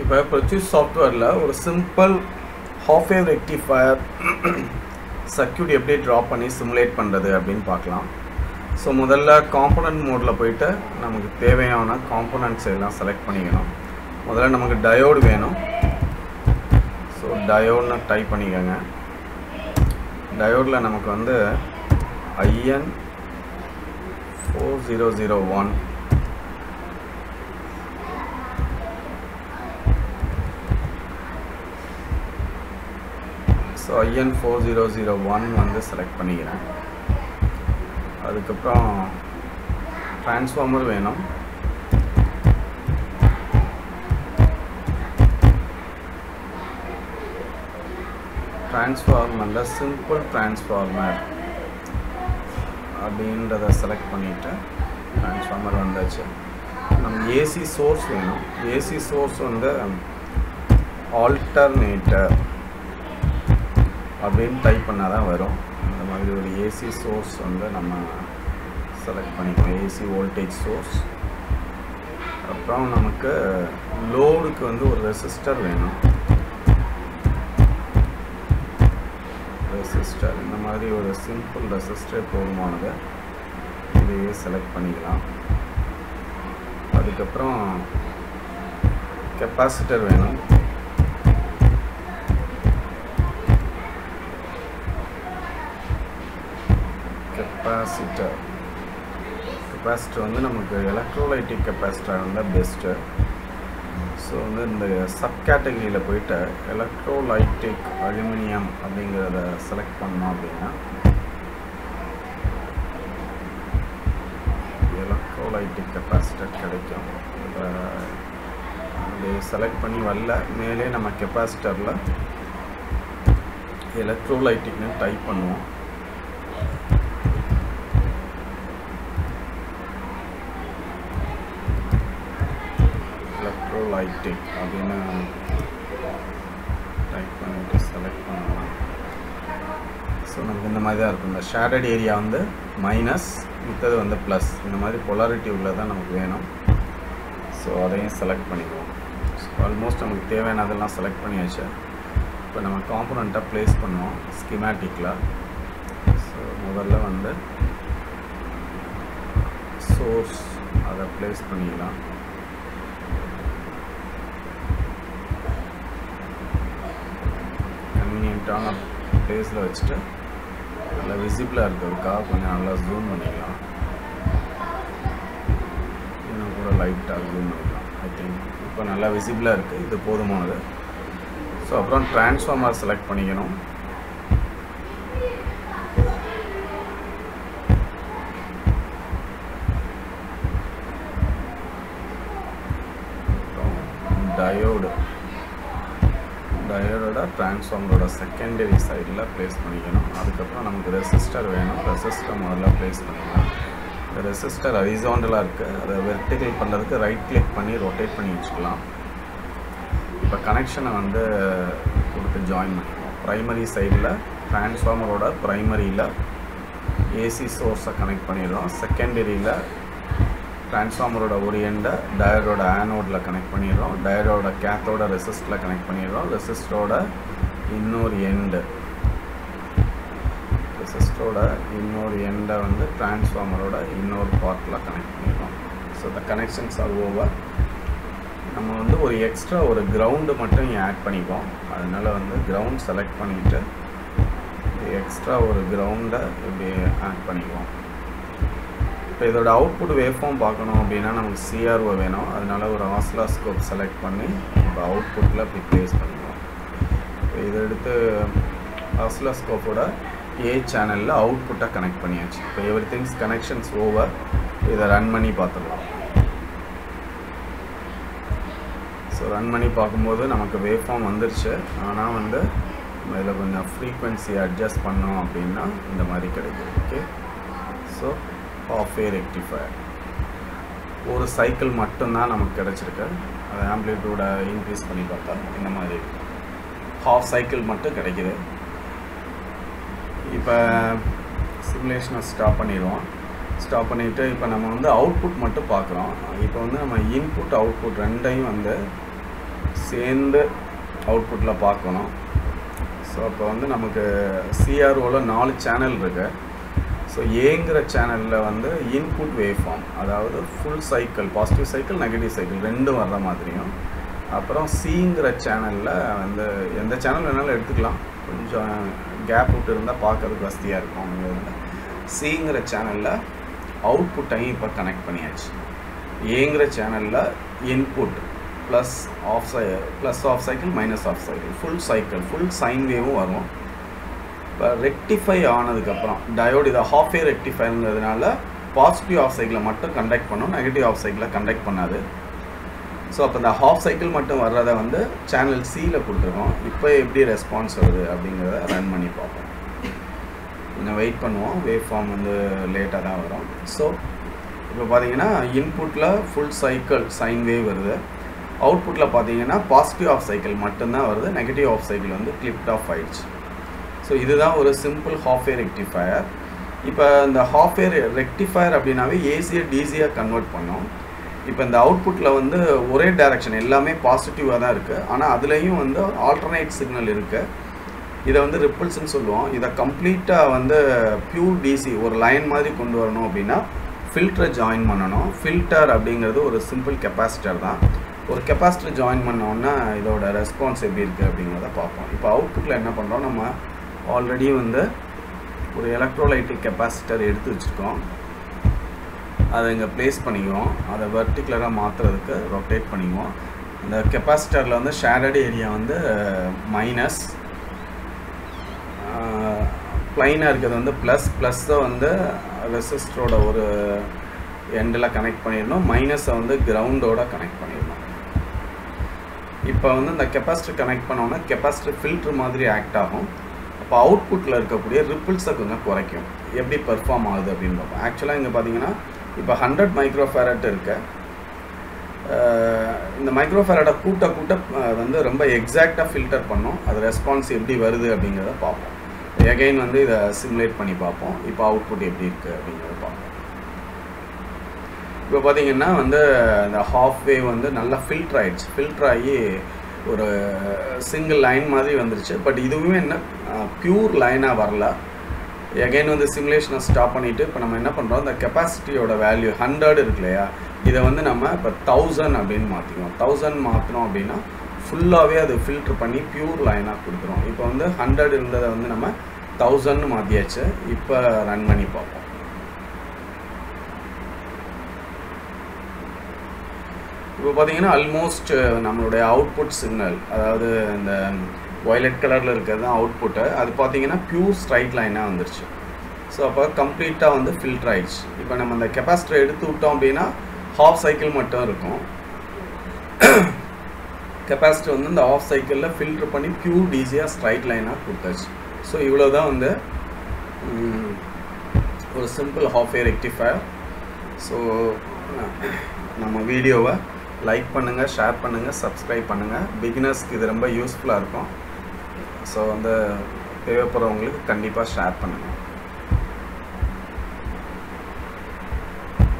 இப்போ ப்ரொச்சூஸ் சாஃப்ட்வேரில் ஒரு simple half wave rectifier circuit எப்படி ட்ராப் பண்ணி சிமுலேட் பண்ணுறது அப்படின்னு பார்க்கலாம். ஸோ முதல்ல காம்பனண்ட் மோடில் போயிட்டு நமக்கு தேவையான காம்பனண்ட்ஸ் எல்லாம் செலக்ட் பண்ணிக்கணும். முதல்ல நமக்கு டயோடு வேணும். ஸோ டயோட்னு டைப் பண்ணிக்கோங்க. டயோடில் நமக்கு வந்து IN four zero zero one so IN four zero zero one வந்து செலக்ட் பண்ணிக்கிறேன். அதுக்கப்புறம் ட்ரான்ஸ்ஃபார்மர் வேணும். ட்ரான்ஸ்ஃபார்மரில் சிம்பிள் ட்ரான்ஸ்ஃபார்மர் அப்படின்றத செலக்ட் பண்ணிவிட்டு ட்ரான்ஸ்ஃபார்மர் வந்தாச்சு. நம்ம ஏசி சோர்ஸ் வேணும். ஏசி சோர்ஸ் வந்து ஆல்டர்னேட்டர் அப்படின்னு டைப் பண்ணால் தான் வரும். இந்த மாதிரி ஒரு ஏசி சோர்ஸ் வந்து நம்ம செலக்ட் பண்ணிக்கணும் ஏசி வோல்டேஜ் சோர்ஸ் அப்புறம் நமக்கு லோடுக்கு வந்து ஒரு ரெசிஸ்டர் வேணும். ரெசிஸ்டர் இந்த மாதிரி ஒரு சிம்பிள் ரெசிஸ்டர் போதுமானது இதையே செலக்ட் பண்ணிக்கலாம். அதுக்கப்புறம் கெப்பாசிட்டர் வேணும். கெப்பாசிட்டர். கெப்பாசிட்டர் வந்து நமக்கு எலக்ட்ரோலைட்டிக் கெப்பாசிட்டர் இருந்தால் பெஸ்ட்டு ஸோ வந்து இந்த சப் கேட்டகரியில் போயிட்டு எலக்ட்ரோலைட்டிக் அலுமினியம் அப்படிங்கிறத செலக்ட் பண்ணோம் அப்படின்னா எலக்ட்ரோலைட்டிக் கெப்பாசிட்டர் கிடைக்கும். இப்போ செலக்ட் பண்ணி வரல மேலே நம்ம கெப்பாசிட்டரில் எலக்ட்ரோலைட்டிக்னு டைப் பண்ணுவோம். எலக்ட்ரோலைட்டிக் அப்படின்னு டைப் பண்ணிட்டு செலக்ட் பண்ணலாம் ஸோ நமக்கு இந்த மாதிரி தான் இருக்கும் இந்த ஷேடட் ஏரியா வந்து மைனஸ் மித்தது வந்து ப்ளஸ் இந்த மாதிரி பொலாரிட்டி உள்ளதான் நமக்கு வேணும் ஸோ அதையும் செலக்ட் பண்ணிக்குவோம் ஸோ ஆல்மோஸ்ட் நமக்கு தேவையானதெல்லாம் செலக்ட் பண்ணியாச்சு இப்போ நம்ம காம்பனண்ட்டாக ப்ளேஸ் பண்ணுவோம் ஸ்கிமேட்டிக்கில் ஸோ முதல்ல வந்து சோர்ஸ் அதை ப்ளேஸ் பண்ணிக்கலாம் கன்வீனியண்ட்டான ப்ளேஸில் வச்சுட்டு நல்லா விசிபிளாக இருக்கிறதுக்காக கொஞ்சம் நல்லா ஜூம் பண்ணிக்கலாம். இன்னும் கூட லைட்டாக ஜூம் பண்ணிக்கலாம் ஐ திங்க் இப்போ நல்லா விசிபிளாக இருக்குது இது போதுமானது. ஸோ அப்புறம் டிரான்ஸ்ஃபார்மர் செலக்ட் பண்ணிக்கணும். டயோடு டயோடோட டிரான்ஸ்ஃபார்மரோட செகண்டரி சைடில் ப்ளேஸ் பண்ணிக்கணும். அதுக்கப்புறம் நமக்கு ரெசிஸ்டர் வேணும். ரெசிஸ்டர் முதல்ல ப்ளேஸ் பண்ணிக்கலாம் ரெசிஸ்டர் ஹரிசாண்டலாக இருக்குது அதை வெர்டிகல் பண்ணுறதுக்கு ரைட் கிளிக் பண்ணி ரொட்டேட் பண்ணி வச்சுக்கலாம். இப்போ கனெக்ஷனை வந்து கொடுத்து ஜாயின் பண்ணிக்கலாம் ப்ரைமரி சைடில் டிரான்ஸ்ஃபார்மரோட ப்ரைமரியில் ஏசி சோர்ஸை கனெக்ட் பண்ணிடுறோம். செகண்டரியில் டிரான்ஸ்ஃபார்மரோட ஒரு எண்டை டயரோட ஆனோடில் கனெக்ட் பண்ணிடுறோம். டயரோட கேத்தோட ரெசிஸ்டில் கனெக்ட் பண்ணிடுறோம். ரெசிஸ்டரோட இன்னொரு எண்டு ரெசிஸ்டரோட இன்னொரு எண்டை வந்து டிரான்ஸ்ஃபார்மரோட இன்னொரு பார்ட்டில் கனெக்ட் பண்ணிடுறோம். So the connections are over நம்ம வந்து ஒரு எக்ஸ்ட்ரா ஒரு கிரவுண்டு மட்டும் இங்கே ஆட் பண்ணிப்போம். அதனால் வந்து கிரவுண்ட் செலக்ட் பண்ணிவிட்டு எக்ஸ்ட்ரா ஒரு கிரவுண்டை இப்படி ஆட் பண்ணிக்குவோம். இப்போ இதோட அவுட்புட் வேவ்ஃபார்ம் பார்க்கணும் அப்படின்னா நமக்கு சிஆர்ஓ வேணும். அதனால ஒரு ஆஸ்லாஸ்கோப் செலக்ட் பண்ணி இப்போ அவுட்புட்டில் இப்படி ப்ளேஸ் பண்ணுவோம் இப்போ இதை எடுத்து ஆஸ்லாஸ்கோப்போட ஏ சேனலில் அவுட்புட்டை கனெக்ட் பண்ணியாச்சு. இப்போ எவ்ரி திங்ஸ் கனெக்ஷன்ஸ் ஓவர் இதை ரன் பண்ணி பார்த்துடலாம். ஸோ ரன் பண்ணி பார்க்கும்போது நமக்கு வேவ்ஃபார்ம் வந்துருச்சு. ஆனால் வந்து இதில் கொஞ்சம் ஃப்ரீக்வன்சி அட்ஜஸ்ட் பண்ணோம் அப்படின்னா இந்த மாதிரி கிடைக்கும். Okay so half a rectifier ஒரு சைக்கிள் மட்டும்தான் நமக்கு கிடச்சிருக்கு. அது ஆம்ப்ளிடியூடை இன்க்ரீஸ் பண்ணி பார்த்தா இந்த மாதிரி. ஹாஃப் சைக்கிள் மட்டும் கிடைக்கிது. இப்போ சிமுலேஷனை ஸ்டாப் பண்ணிடுவோம். ஸ்டாப் பண்ணிவிட்டு இப்போ நம்ம வந்து அவுட்புட் மட்டும் பார்க்குறோம். இப்போ வந்து நம்ம இன்புட் அவுட்புட் ரெண்டையும் வந்து சேர்ந்து அவுட்புட்டில் பார்க்கணும். ஸோ அப்போ வந்து நமக்கு சிஆர்ஓவில் நாலு சேனல் இருக்குது ஸோ ஏங்கிற சேனலில் வந்து இன்புட் வேவ் ஃபார்ம் அதாவது full cycle positive cycle negative cycle ரெண்டும் வர்ற மாதிரியும். அப்புறம் சிங்கிற சேனலில் வந்து எந்த சேனல் வேணாலும் எடுத்துக்கலாம். கொஞ்சம் கேப் விட்டு இருந்தால் பார்க்கறதுக்கு வசதியாக இருக்கும் அப்படிங்கிறதுல சிங்கிற சேனலில் அவுட்புட்டையும் இப்போ கனெக்ட் பண்ணியாச்சு. ஏங்கிற சேனலில் இன்புட் ப்ளஸ் ஆஃப் சை plus half cycle minus half cycle full cycle full sine வேவும் வரும். இப்போ ரெக்டிஃபை ஆனதுக்கப்புறம் டயோடு இதை ஹாஃபே ரெக்டிஃபைங்கிறதுனால பாசிட்டிவ் ஆஃப் சைக்கிளை மட்டும் கண்டக்ட் பண்ணும் நெகட்டிவ் ஆஃப் சைக்கிளை கண்டக்ட் பண்ணாது. ஸோ அப்போ இந்த ஹாஃப் சைக்கிள் மட்டும் வர்றதை வந்து சேனல் சியில் கொடுத்துருக்கோம். இப்போ எப்படி ரெஸ்பான்ஸ் வருது அப்படிங்கிறத ரன் பண்ணி பார்ப்போம். கொஞ்சம் வெயிட் பண்ணுவோம். வேவ் ஃபார்ம் வந்து லேட்டாக தான் வரும். ஸோ இப்போ பார்த்தீங்கன்னா இன்புட்டில் ஃபுல் சைக்கிள் சைன் வேவ் வருது. அவுட்புட்டில் பார்த்தீங்கன்னா பாசிட்டிவ் ஆஃப் சைக்கிள் மட்டும்தான் வருது. நெகட்டிவ் ஆஃப் சைக்கிள் வந்து கிளிப்ட் ஆஃப் ஆயிடுச்சு. ஸோ இதுதான் ஒரு சிம்பிள் ஹாஃப்வேர் ஏர் ரெக்டிஃபயர் இப்போ இந்த ஹாஃப்வேர் ரெக்டிஃபையர் ரெக்டிஃபயர் அப்படின்னாவே ஏசியை டிசியாக கன்வெர்ட் பண்ணோம். இப்போ இந்த அவுட்புட்டில் வந்து ஒரே டைரக்ஷன் எல்லாமே பாசிட்டிவாக தான் இருக்குது ஆனால் அதுலேயும் வந்து ஆல்டர்னேட் சிக்னல் இருக்குது இதை வந்து ரிப்பிள்ஸ்ன்னு சொல்லுவோம். இதை கம்ப்ளீட்டாக வந்து பியூர் டிசி ஒரு லைன் மாதிரி கொண்டு வரணும் அப்படின்னா ஃபில்டரை ஜாயின் பண்ணணும். ஃபில்டர் அப்படிங்கிறது ஒரு சிம்பிள் கெப்பாசிட்டர் தான். ஒரு கெப்பாசிட்டர் ஜாயின் பண்ணோன்னா இதோட ரெஸ்பான்ஸ் எப்படி இருக்குது அப்படிங்கிறத பார்ப்போம். இப்போ அவுட்புட்டில் என்ன பண்ணுறோம் நம்ம ஆல்ரெடி வந்து ஒரு எலக்ட்ரோலைட்டிக் கெப்பாசிட்டர் எடுத்து வச்சுருக்கோம். அதை இங்கே ப்ளேஸ் பண்ணிக்குவோம். அதை வெர்டிகுலராக மாற்றுறதுக்கு ரொட்டேட் பண்ணிக்குவோம். இந்த கெப்பாசிட்டரில் வந்து ஷேடட் ஏரியா வந்து மைனஸ் ப்ளைனாக இருக்கிறது வந்து ப்ளஸ் ப்ளஸ்ஸை வந்து ரெசிஸ்டரோட ஒரு எண்டில் கனெக்ட் பண்ணிடணும். மைனஸை வந்து கிரவுண்டோட கனெக்ட் பண்ணிடணும். இப்போ வந்து இந்த கெப்பாசிட்டர் கனெக்ட் பண்ணோன்னா கெப்பாசிட்டர் ஃபில்ட்ரு மாதிரி ஆக்ட் ஆகும். அப்போ அவுட்புட்டில் இருக்கக்கூடிய ரிப்பிள்ஸை கொஞ்சம் குறைக்கும். எப்படி பெர்ஃபார்ம் ஆகுது அப்படின்னு பார்ப்போம் ஆக்சுவலாக இங்கே பார்த்தீங்கன்னா இப்போ ஹண்ட்ரட் மைக்ரோஃபேரட் இருக்க இந்த மைக்ரோஃபேரட்டை கூட்ட கூட்ட வந்து ரொம்ப எக்ஸாக்டாக ஃபில்டர் பண்ணோம். அது ரெஸ்பான்ஸ் எப்படி வருது அப்படிங்கிறத பார்ப்போம். எகைன் வந்து இதை சிமுலேட் பண்ணி பார்ப்போம். இப்போ அவுட்புட் எப்படி இருக்குது அப்படிங்கிறத பார்ப்போம். இப்போ பார்த்தீங்கன்னா வந்து இந்த ஹாஃப் வேவ் வந்து நல்லா ஃபில்டர் ஆகிடுச்சு ஃபில்டர் ஆகி ஒரு சிங்கிள் லைன் மாதிரி வந்துருச்சு. பட் இதுவுமே என்ன? ப்யூர் லைனாக வரல. எகைன் வந்து சிமுலேஷனை ஸ்டாப் பண்ணிவிட்டு இப்போ நம்ம என்ன பண்ணுறோம் இந்த கெப்பாசிட்டியோட வேல்யூ ஹண்ட்ரட் இருக்கு இல்லையா? இதை வந்து நம்ம இப்போ தௌசண்ட் அப்படின்னு மாற்றிக்கணும் தௌசண்ட் மாற்றினோம் அப்படின்னா ஃபுல்லாகவே அது ஃபில்ட்ரு பண்ணி ப்யூர் லைனாக கொடுத்துரும். இப்போ வந்து ஹண்ட்ரட் இருந்ததை வந்து நம்ம தௌசண்ட்னு மாற்றியாச்சு இப்போ ரன் பண்ணி பார்ப்போம். இப்போ பார்த்தீங்கன்னா ஆல்மோஸ்ட் நம்மளுடைய அவுட்புட் சிக்னல் அதாவது இந்த வயலட் கலரில் இருக்கிறது தான் அவுட்புட்டு அது பார்த்தீங்கன்னா பியூர் ஸ்ட்ரைட் லைனாக வந்துருச்சு. ஸோ அப்போ கம்ப்ளீட்டாக வந்து ஃபில்டர் ஆயிடுச்சு. இப்போ நம்ம அந்த கெப்பாசிட்டர் எடுத்து விட்டோம் அப்படின்னா ஹாஃப் சைக்கிள் மட்டும் இருக்கும். கெப்பாசிட்டி வந்து இந்த ஆஃப் சைக்கிளில் ஃபில்ட்ரு பண்ணி பியூர் டிசியாக ஸ்ட்ரைட் லைனாக கொடுத்தாச்சு. ஸோ இவ்வளோ தான் வந்து ஒரு சிம்பிள் ஹாஃப் ஏர் ரெக்டிஃபயர் ஸோ நம்ம வீடியோவை லைக் பண்ணுங்கள் ஷேர் பண்ணுங்கள் சப்ஸ்கிரைப் பண்ணுங்கள் பிகினர்ஸ்க்கு இது ரொம்ப யூஸ்ஃபுல்லாக இருக்கும். ஸோ வந்து தேவைப்படுறவங்களுக்கு கண்டிப்பாக ஷேர் பண்ணுங்கள்